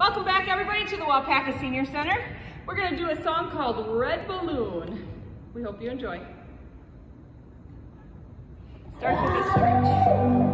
Welcome back everybody to the Waupaca Senior Center. We're gonna do a song called Red Balloon. We hope you enjoy. Starts with a stretch.